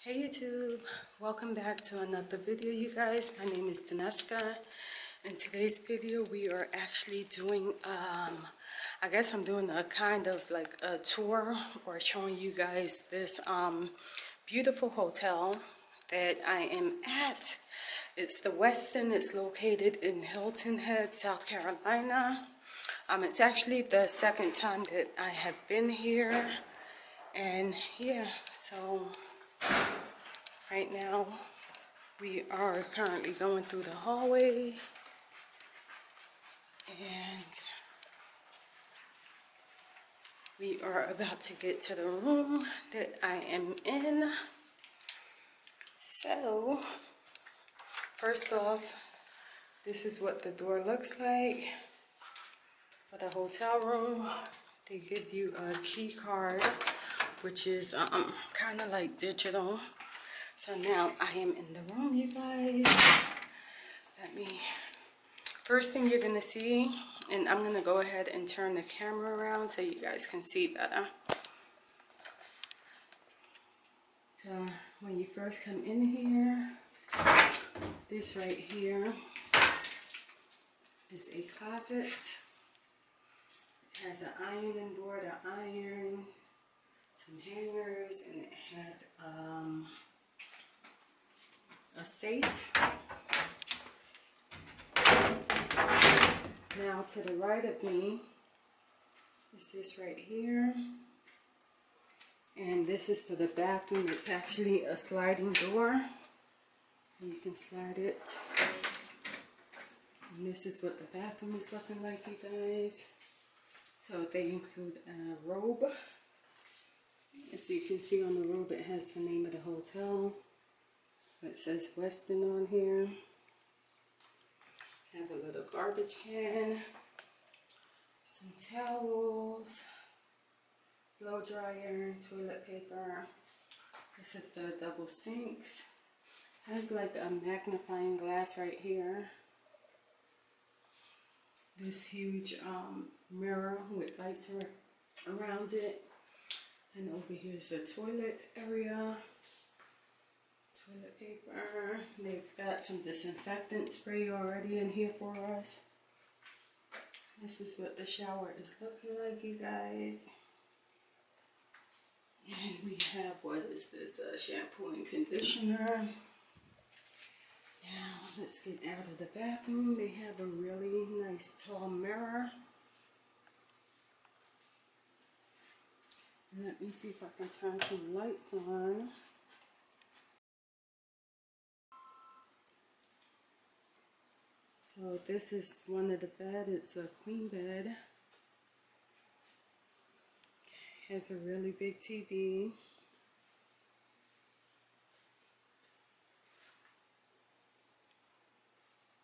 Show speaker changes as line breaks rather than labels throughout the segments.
Hey YouTube, welcome back to another video you guys. My name is Daneska. In today's video we are actually doing, um, I guess I'm doing a kind of like a tour or showing you guys this um, beautiful hotel that I am at. It's the Westin, it's located in Hilton Head, South Carolina. Um, it's actually the second time that I have been here. And yeah, so right now we are currently going through the hallway and we are about to get to the room that I am in. So, first off, this is what the door looks like for the hotel room. They give you a key card which is um, kind of like digital. So now I am in the room, you guys. Let me, first thing you're gonna see, and I'm gonna go ahead and turn the camera around so you guys can see better. So when you first come in here, this right here is a closet. It has an ironing board, an iron, some hangers and it has um, a safe. Now to the right of me is this right here. And this is for the bathroom. It's actually a sliding door. You can slide it. And this is what the bathroom is looking like, you guys. So they include a robe. As you can see on the robe, it has the name of the hotel. It says Westin on here. Have a little garbage can, some towels, blow dryer, toilet paper. This is the double sinks. Has like a magnifying glass right here. This huge um, mirror with lights around it. And over here is the toilet area. Toilet paper. They've got some disinfectant spray already in here for us. This is what the shower is looking like, you guys. And we have, what is this, shampoo and conditioner. Now, let's get out of the bathroom. They have a really nice tall mirror. Let me see if I can turn some lights on. So this is one of the bed. It's a queen bed. Has a really big TV.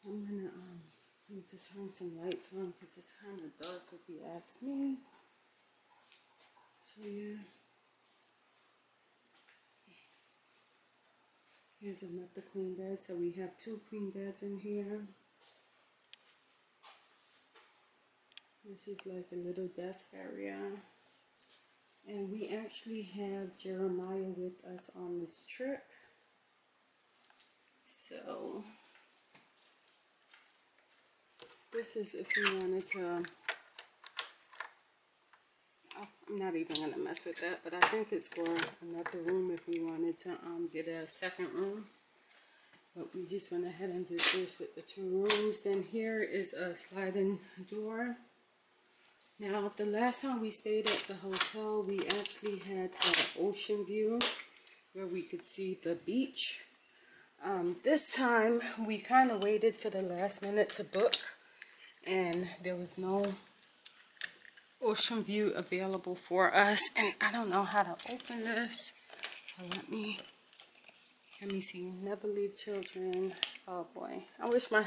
I'm gonna um, need to turn some lights on because it's kind of dark if you ask me. Yeah. Here's another queen bed. So we have two queen beds in here. This is like a little desk area. And we actually have Jeremiah with us on this trip. So this is if you wanted to Not even going to mess with that, but I think it's for another room if we wanted to um, get a second room. But we just went ahead and did this with the two rooms. Then here is a sliding door. Now, the last time we stayed at the hotel, we actually had an ocean view where we could see the beach. Um, this time, we kind of waited for the last minute to book, and there was no ocean view available for us. And I don't know how to open this. So let me, let me see. Never leave children. Oh boy. I wish my,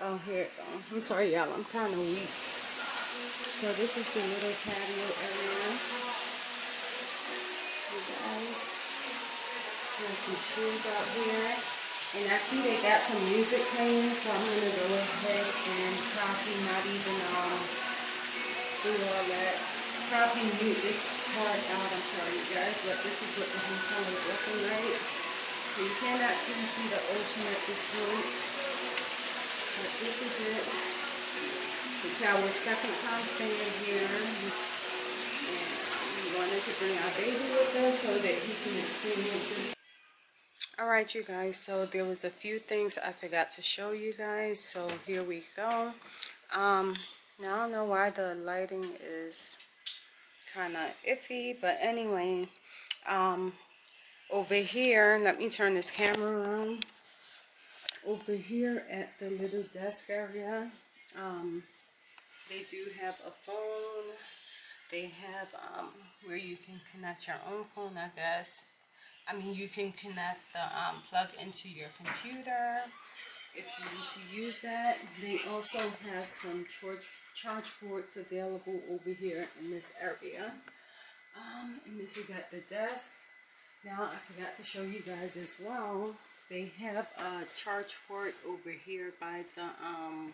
oh here it goes. I'm sorry y'all, I'm kind of weak. So this is the little patio area. You guys. There's some chairs out here. And I see they got some music playing, so I'm to go ahead and copy, not even um, do all that. Probably mute this part out. I'm sorry, you guys, but this is what the hotel is looking like. So you can actually see the ocean at this point. But this is it. It's our second time staying here. And we wanted to bring our baby with us so that he can experience this. Alright you guys, so there was a few things I forgot to show you guys. So here we go. Um, now I don't know why the lighting is kind of iffy, but anyway, um, over here, let me turn this camera around. Over here at the little desk area, um, they do have a phone. They have um, where you can connect your own phone, I guess. I mean, you can connect the um, plug into your computer if you need to use that. They also have some charge, charge ports available over here in this area. Um, and this is at the desk. Now, I forgot to show you guys as well. They have a charge port over here by the, um,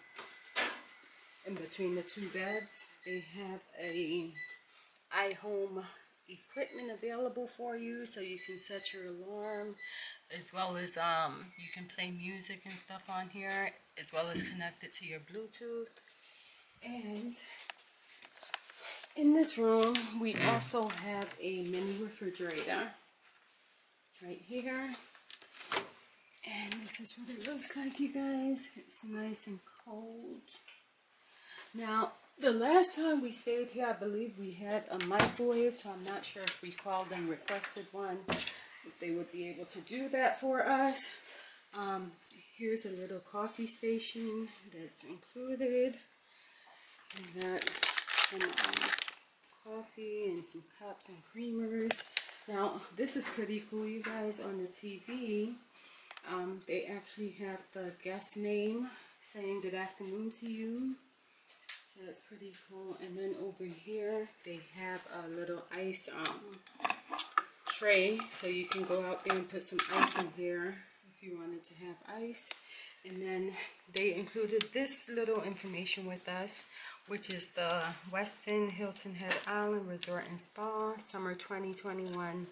in between the two beds. They have a iHome equipment available for you so you can set your alarm as well as um, you can play music and stuff on here as well as connect it to your Bluetooth and in this room we also have a mini refrigerator right here and this is what it looks like you guys it's nice and cold now the last time we stayed here, I believe we had a microwave, so I'm not sure if we called and requested one, if they would be able to do that for us. Um, here's a little coffee station that's included. We got some um, coffee and some cups and creamers. Now, this is pretty cool, you guys, on the TV. Um, they actually have the guest name saying good afternoon to you. So that's pretty cool. And then over here, they have a little ice um, tray. So you can go out there and put some ice in here if you wanted to have ice. And then they included this little information with us, which is the Westin Hilton Head Island Resort and Spa Summer 2021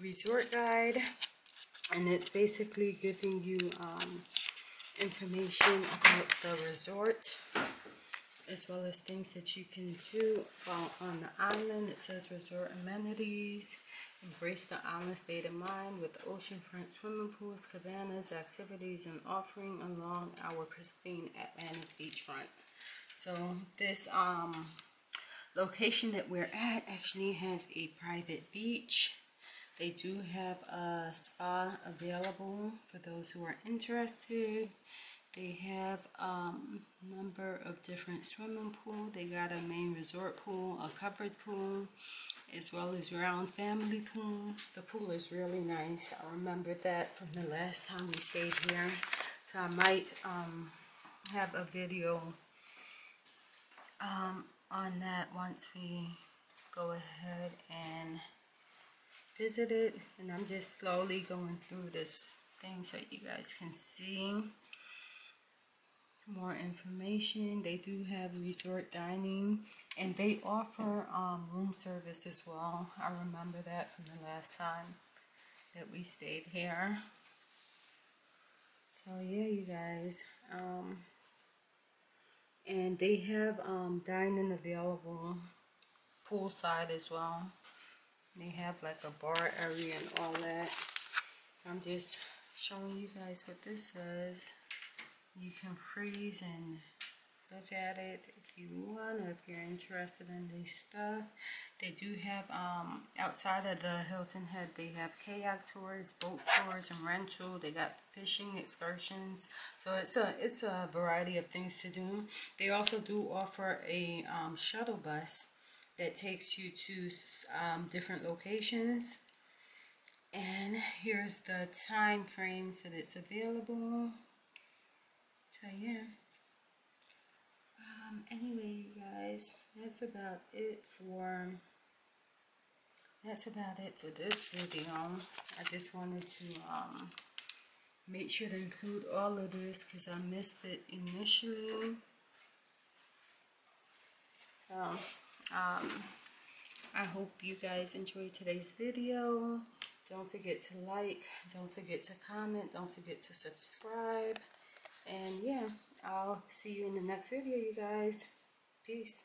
Resort Guide. And it's basically giving you um, information about the resort as well as things that you can do while on the island. It says resort amenities, embrace the island state of mind with oceanfront swimming pools, cabanas, activities, and offering along our pristine Atlantic beachfront. So this um, location that we're at actually has a private beach. They do have a spa available for those who are interested. They have a um, number of different swimming pool. They got a main resort pool, a covered pool, as well as round family pool. The pool is really nice. I remember that from the last time we stayed here. So I might um, have a video um, on that once we go ahead and visit it. And I'm just slowly going through this thing so you guys can see more information they do have resort dining and they offer um, room service as well I remember that from the last time that we stayed here so yeah you guys um, and they have um, dining available poolside as well. They have like a bar area and all that. I'm just showing you guys what this says. You can freeze and look at it if you want or if you're interested in this stuff. They do have um outside of the hilton head they have kayak tours boat tours and rental. They got fishing excursions. So it's a it's a variety of things to do. They also do offer a um, shuttle bus that takes you to um, different locations. And here's the time frames that it's available. So yeah. Um, anyway, you guys, that's about it for that's about it for this video. I just wanted to um, make sure to include all of this because I missed it initially. So, um, I hope you guys enjoyed today's video. Don't forget to like. Don't forget to comment. Don't forget to subscribe. And yeah, I'll see you in the next video, you guys. Peace.